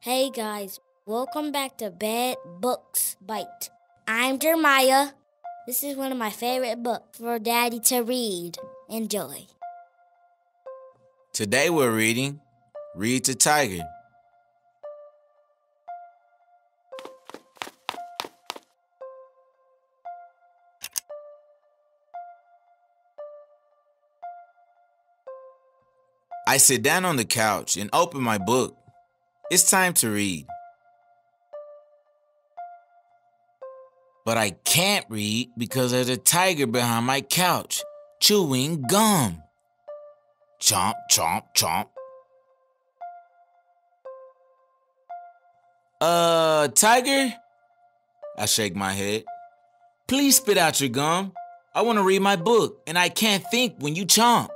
Hey guys, welcome back to Bed Books Bite. I'm Jeremiah. This is one of my favorite books for Daddy to read. Enjoy. Today we're reading Read to Tiger. I sit down on the couch and open my book. It's time to read. But I can't read because there's a tiger behind my couch chewing gum. Chomp, chomp, chomp. Uh, tiger? I shake my head. Please spit out your gum. I want to read my book and I can't think when you chomp.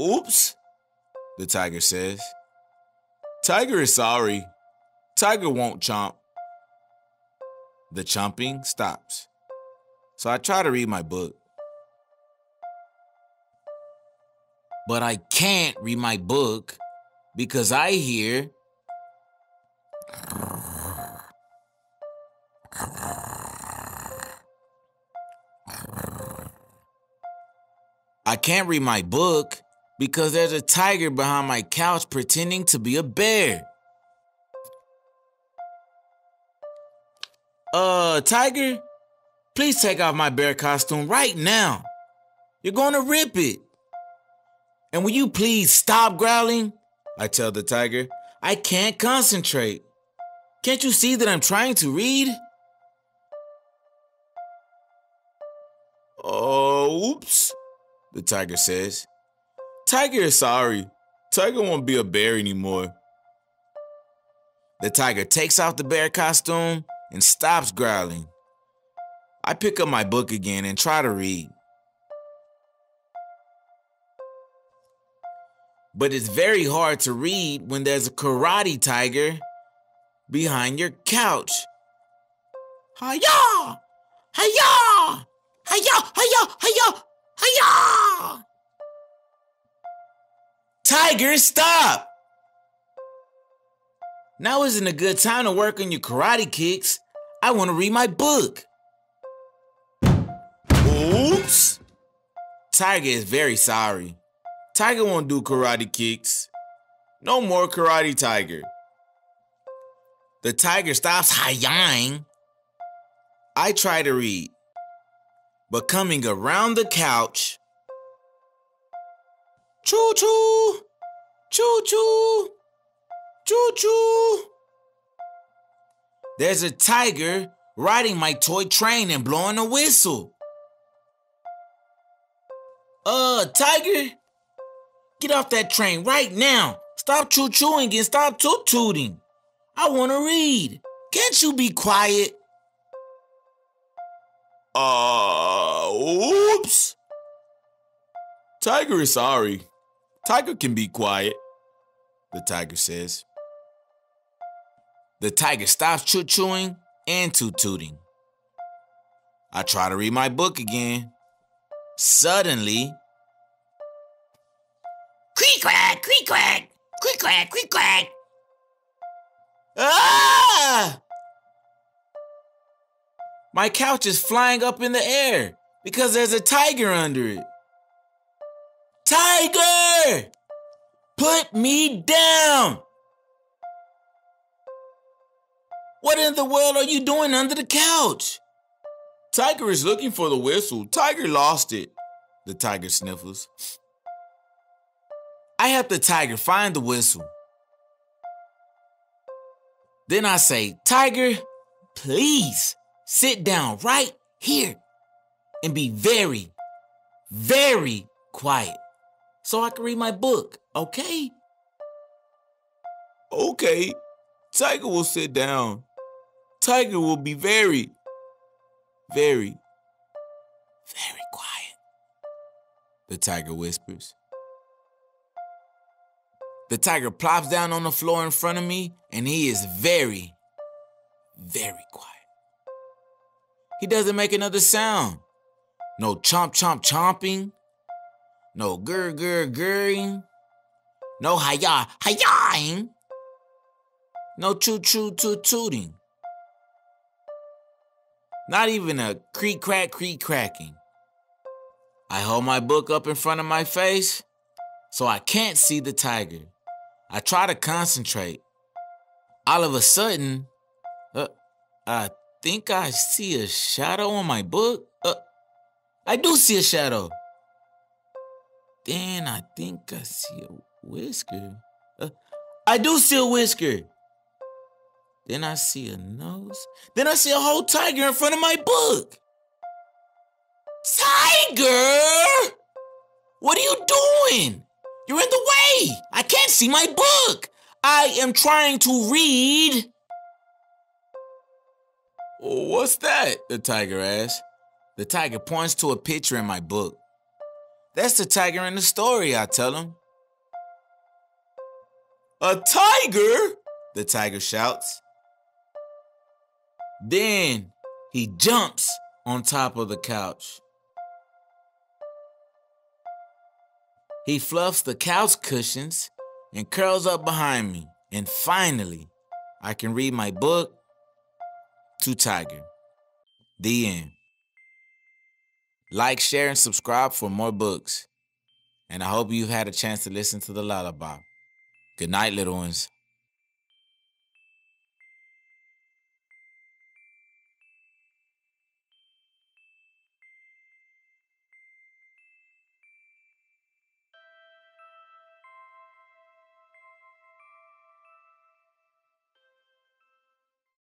Oops, the tiger says. Tiger is sorry. Tiger won't chomp. The chomping stops. So I try to read my book. But I can't read my book because I hear. I can't read my book because there's a tiger behind my couch pretending to be a bear. Uh, tiger, please take off my bear costume right now. You're gonna rip it. And will you please stop growling? I tell the tiger. I can't concentrate. Can't you see that I'm trying to read? Oh, oops, the tiger says. Tiger is sorry. Tiger won't be a bear anymore. The tiger takes off the bear costume and stops growling. I pick up my book again and try to read. But it's very hard to read when there's a karate tiger behind your couch. Hiya! Hiya! Hiya! Hiya! Hiya! Hiya! Tiger, stop! Now isn't a good time to work on your karate kicks. I want to read my book. Oops! Tiger is very sorry. Tiger won't do karate kicks. No more karate tiger. The tiger stops hi I try to read, but coming around the couch, choo choo, choo choo, choo choo. There's a tiger riding my toy train and blowing a whistle. Uh, tiger, get off that train right now. Stop choo chooing and stop toot tooting. I want to read. Can't you be quiet? Uh, oops. Tiger is sorry. Tiger can be quiet, the tiger says. The tiger stops choo chooing and toot tooting. I try to read my book again. Suddenly, creak quack, creak quack, creak quack, creak quack. Ah! My couch is flying up in the air because there's a tiger under it. Tiger! Put me down! What in the world are you doing under the couch? Tiger is looking for the whistle. Tiger lost it. The tiger sniffles. I help the tiger find the whistle. Then I say, Tiger, please sit down right here and be very, very quiet so I can read my book, okay? Okay, Tiger will sit down. Tiger will be very, very, very quiet. The tiger whispers. The tiger plops down on the floor in front of me and he is very, very quiet. He doesn't make another sound. No chomp chomp chomping. No gur gur gurring, no hiya hiyaing, no choo choo toot tooting. Not even a creak crack creak cracking. I hold my book up in front of my face so I can't see the tiger. I try to concentrate. All of a sudden, uh, I think I see a shadow on my book. Uh, I do see a shadow. Then I think I see a whisker. Uh, I do see a whisker. Then I see a nose. Then I see a whole tiger in front of my book. Tiger! What are you doing? You're in the way. I can't see my book. I am trying to read. What's that? The tiger asks. The tiger points to a picture in my book. That's the tiger in the story, I tell him. A tiger? The tiger shouts. Then he jumps on top of the couch. He fluffs the couch cushions and curls up behind me. And finally, I can read my book to Tiger. The end. Like, share, and subscribe for more books. And I hope you've had a chance to listen to the lullaby. Good night, little ones.